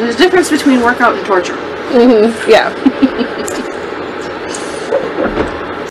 There's a difference between workout and torture. Mm-hmm. Yeah.